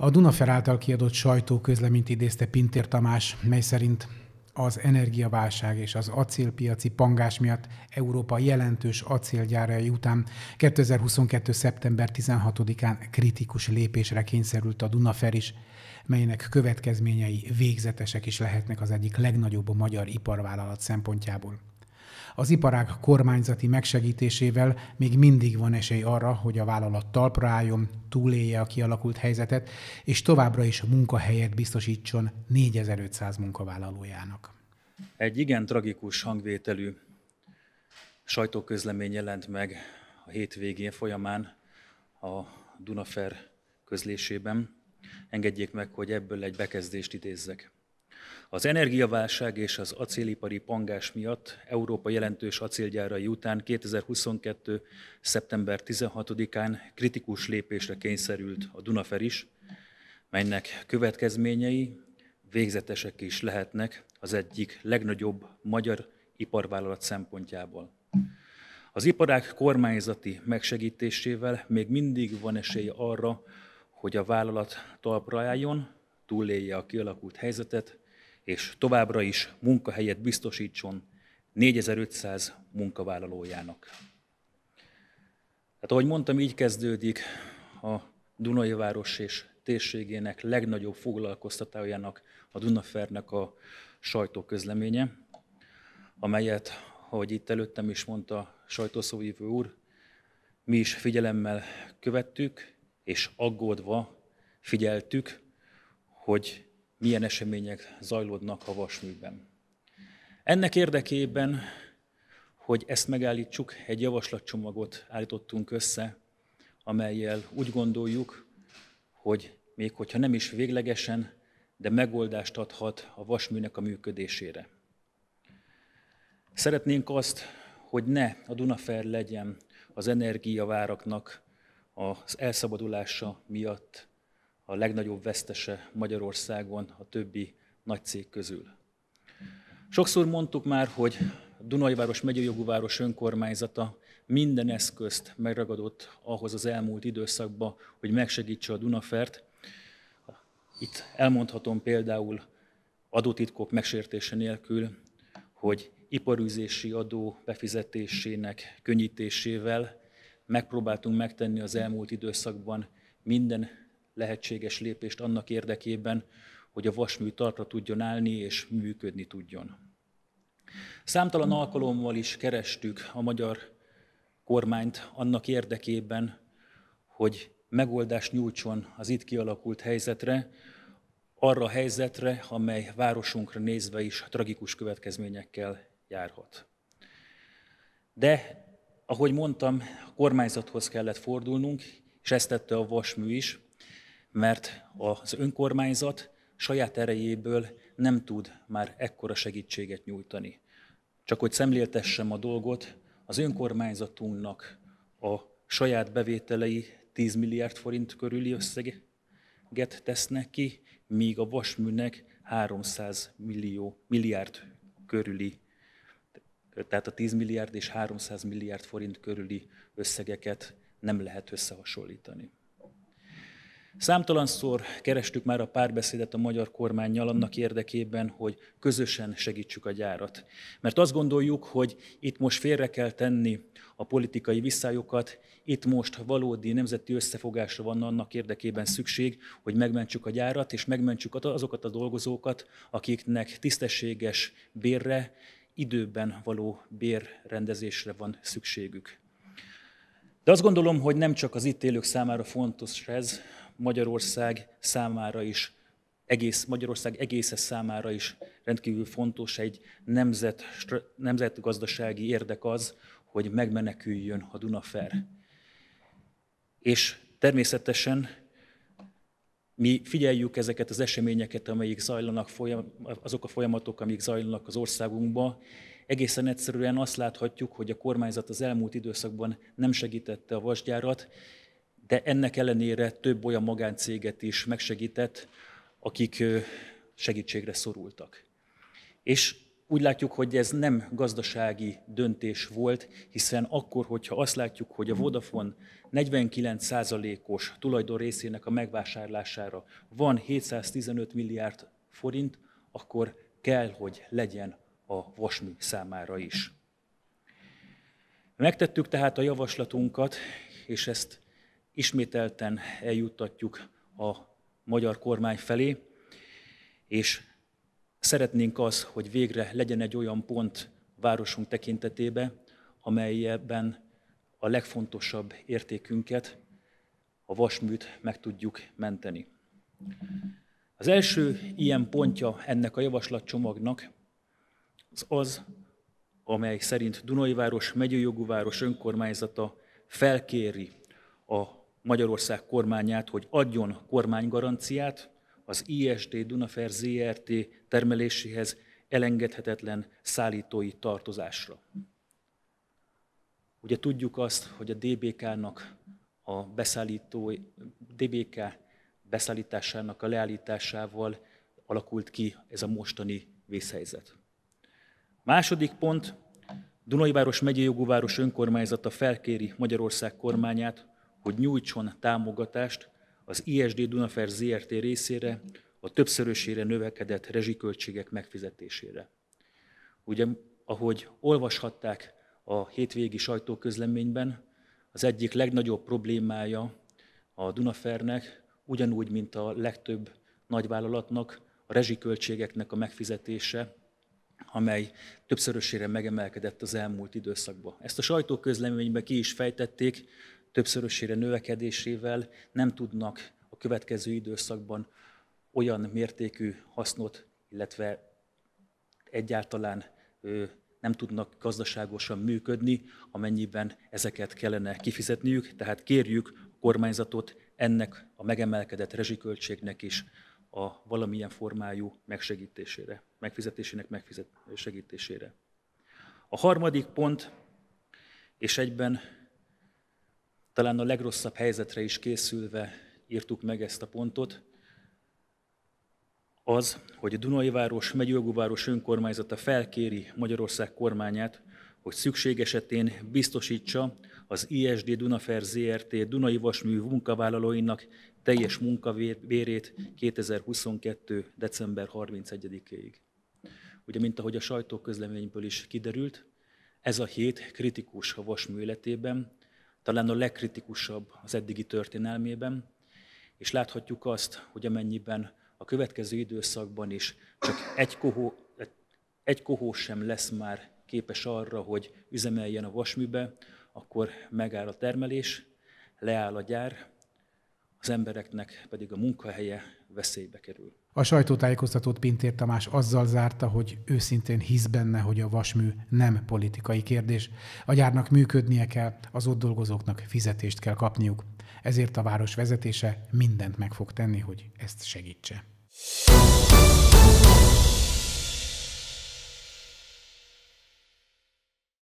A Dunafer által kiadott sajtóközleményt idézte Pintér Tamás, mely szerint az energiaválság és az acélpiaci pangás miatt Európa jelentős acélgyárai után 2022. szeptember 16-án kritikus lépésre kényszerült a Dunafer is, melynek következményei végzetesek is lehetnek az egyik legnagyobb magyar iparvállalat szempontjából. Az iparág kormányzati megsegítésével még mindig van esély arra, hogy a vállalat talpra álljon, túlélje a kialakult helyzetet, és továbbra is munkahelyet biztosítson 4500 munkavállalójának. Egy igen tragikus hangvételű sajtóközlemény jelent meg a hétvégén folyamán a Dunafer közlésében. Engedjék meg, hogy ebből egy bekezdést idézzek. Az energiaválság és az acélipari pangás miatt Európa jelentős acélgyárai után 2022. szeptember 16-án kritikus lépésre kényszerült a Dunafer is, melynek következményei végzetesek is lehetnek az egyik legnagyobb magyar iparvállalat szempontjából. Az iparák kormányzati megsegítésével még mindig van esély arra, hogy a vállalat talpra álljon, túlélje a kialakult helyzetet, és továbbra is munkahelyet biztosítson 4500 munkavállalójának. Hát ahogy mondtam, így kezdődik a Dunai város és térségének legnagyobb foglalkoztatójának, a Dunafernek a sajtóközleménye, amelyet, ahogy itt előttem is mondta sajtószóvívő úr, mi is figyelemmel követtük, és aggódva figyeltük, hogy milyen események zajlódnak a vasműben. Ennek érdekében, hogy ezt megállítsuk, egy javaslatcsomagot állítottunk össze, amelyel úgy gondoljuk, hogy még hogyha nem is véglegesen, de megoldást adhat a vasműnek a működésére. Szeretnénk azt, hogy ne a Dunafer legyen az energiaváraknak az elszabadulása miatt a legnagyobb vesztese Magyarországon a többi nagy cég közül. Sokszor mondtuk már, hogy Dunajváros megyei jogú város önkormányzata minden eszközt megragadott ahhoz az elmúlt időszakban, hogy megsegítse a Dunafert. Itt elmondhatom például adótitkok megsértése nélkül, hogy iparűzési adó befizetésének könnyítésével megpróbáltunk megtenni az elmúlt időszakban minden lehetséges lépést annak érdekében, hogy a vasmű talpra tudjon állni és működni tudjon. Számtalan alkalommal is kerestük a magyar kormányt annak érdekében, hogy megoldást nyújtson az itt kialakult helyzetre, arra a helyzetre, amely városunkra nézve is tragikus következményekkel járhat. De, ahogy mondtam, a kormányzathoz kellett fordulnunk, és ezt tette a vasmű is, mert az önkormányzat saját erejéből nem tud már ekkora segítséget nyújtani. Csak hogy szemléltessem a dolgot, az önkormányzatunknak a saját bevételei 10 milliárd forint körüli összeget tesznek ki, míg a vasműnek 300 millió, milliárd körüli, tehát a 10 milliárd és 300 milliárd forint körüli összegeket nem lehet összehasonlítani. Számtalanszor kerestük már a párbeszédet a magyar kormányjal annak érdekében, hogy közösen segítsük a gyárat. Mert azt gondoljuk, hogy itt most félre kell tenni a politikai visszajokat, itt most valódi nemzeti összefogásra van annak érdekében szükség, hogy megmentsük a gyárat, és megmentsük azokat a dolgozókat, akiknek tisztességes bérre, időben való bérrendezésre van szükségük. De azt gondolom, hogy nem csak az itt élők számára fontos ez, Magyarország számára is, egész Magyarország egésze számára is rendkívül fontos egy nemzet, nemzetgazdasági érdek az, hogy megmeneküljön a Dunafer. És természetesen mi figyeljük ezeket az eseményeket, amelyik zajlanak, azok a folyamatok, amik zajlanak az országunkba. Egészen egyszerűen azt láthatjuk, hogy a kormányzat az elmúlt időszakban nem segítette a vasgyárat, de ennek ellenére több olyan magáncéget is megsegített, akik segítségre szorultak. És úgy látjuk, hogy ez nem gazdasági döntés volt, hiszen akkor, hogyha azt látjuk, hogy a Vodafone 49%-os tulajdon részének a megvásárlására van 715 milliárd forint, akkor kell, hogy legyen a vasmű számára is. Megtettük tehát a javaslatunkat, és ezt ismételten eljuttatjuk a magyar kormány felé, és szeretnénk az, hogy végre legyen egy olyan pont városunk tekintetébe, amelyben a legfontosabb értékünket, a vasműt meg tudjuk menteni. Az első ilyen pontja ennek a javaslatcsomagnak az az, amely szerint Dunajváros megyőjogú város önkormányzata felkéri a Magyarország kormányát, hogy adjon kormánygaranciát az ISD Dunafer ZRT termeléséhez elengedhetetlen szállítói tartozásra. Ugye tudjuk azt, hogy a DBK-nak a beszállító, DBK beszállításának a leállításával alakult ki ez a mostani vészhelyzet. Második pont, Dunajváros megyei jogúváros önkormányzata felkéri Magyarország kormányát, hogy nyújtson támogatást az ISD Dunafer ZRT részére a többszörösére növekedett rezsiköltségek megfizetésére. Ugye, ahogy olvashatták a hétvégi sajtóközleményben, az egyik legnagyobb problémája a Dunafernek, ugyanúgy, mint a legtöbb nagyvállalatnak, a rezsiköltségeknek a megfizetése, amely többszörösére megemelkedett az elmúlt időszakban. Ezt a sajtóközleményben ki is fejtették, többszörösére növekedésével nem tudnak a következő időszakban olyan mértékű hasznot, illetve egyáltalán nem tudnak gazdaságosan működni, amennyiben ezeket kellene kifizetniük. Tehát kérjük a kormányzatot ennek a megemelkedett rezsiköltségnek is a valamilyen formájú megsegítésére, megfizetésének megsegítésére. A harmadik pont, és egyben talán a legrosszabb helyzetre is készülve írtuk meg ezt a pontot, az, hogy a Dunai Város, Megyőgúváros önkormányzata felkéri Magyarország kormányát, hogy szükség esetén biztosítsa az ISD Dunafer ZRT Dunai Vasmű munkavállalóinak teljes munkavérét 2022. december 31-ig. Ugye, mint ahogy a sajtóközleményből is kiderült, ez a hét kritikus a vasmű életében, talán a legkritikusabb az eddigi történelmében, és láthatjuk azt, hogy amennyiben a következő időszakban is csak egy kohó, egy kohó sem lesz már képes arra, hogy üzemeljen a vasműbe, akkor megáll a termelés, leáll a gyár, az embereknek pedig a munkahelye veszélybe kerül. A sajtótájékoztatót Pintér Tamás azzal zárta, hogy őszintén hisz benne, hogy a vasmű nem politikai kérdés. A gyárnak működnie kell, az ott dolgozóknak fizetést kell kapniuk. Ezért a város vezetése mindent meg fog tenni, hogy ezt segítse.